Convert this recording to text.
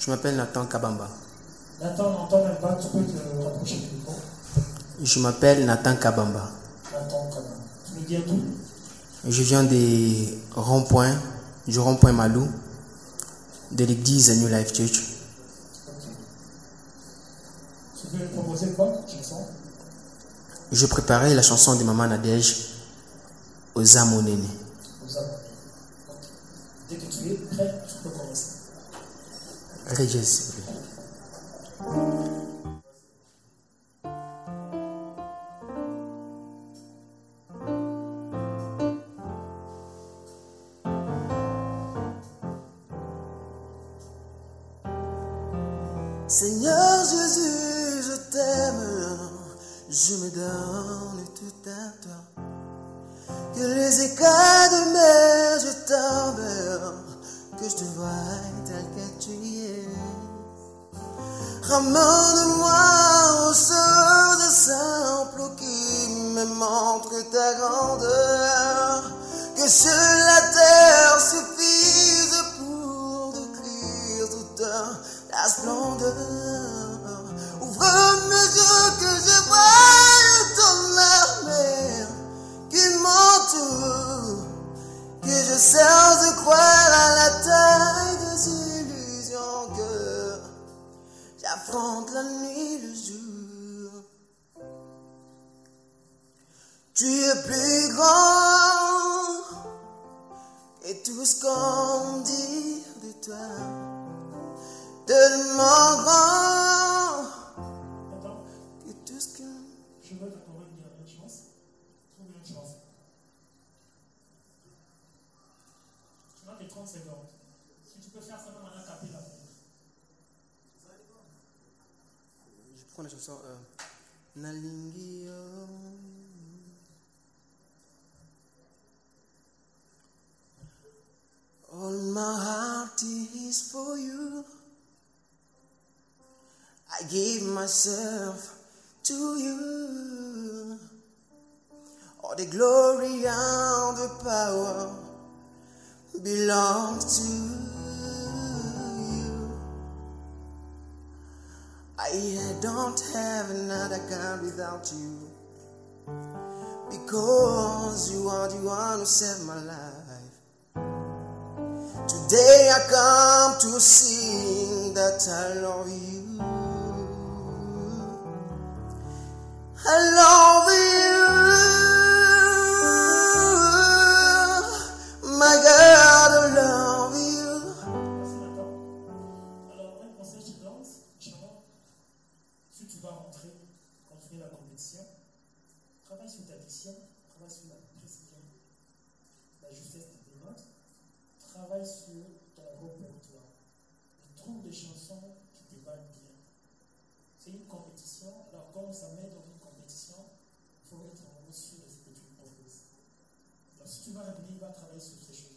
Je m'appelle Nathan Kabamba. Nathan, même pas, tu peux te rapprocher du micro. Je m'appelle Nathan Kabamba. Nathan, même. Tu nous viens d'où? Je viens des ronds-points, du rond-point Malou, de l'église New Life Church. Ok. Tu veux nous proposer quoi Chanson? Je préparais la chanson de Maman Nadège abonnés. Ok. Dès que tu es prêt, tu peux commencer. Plaît. Seigneur Jésus, je t'aime, je me donne tout à toi. Que les éclats Ramène-moi aux choses simples qui me montrent ta grandeur. Que seule la terre suffise pour décrire toute ta splendeur. Ouvre mes yeux que je vois ton armée qui m'entoure. Que je cesse la nuit le jour. Tu es plus grand et tout ce qu'on dit de toi. Tellement grand que tout ce que je veux t'accorder une chance. Une chance. Tu n'as que 30 secondes. Si tu peux faire ça en a capé la Chanson euh, Nalingi yo. All my heart is for you. I give myself to you. All the glory and the power belong to you. I don't have another God without you. Because you are the one who saved my life. Today I come to sing that I love you. I love travaille sur ta diction, travaille sur la précision, la justesse de tes notes, travaille sur ton répertoire. Et trouve des chansons qui te valent bien. C'est une compétition, alors quand on s'amène dans une compétition, il faut être sûr de ce que tu proposes. Donc, si tu vas revenir, va travailler sur ces choses.